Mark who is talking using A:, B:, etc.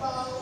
A: people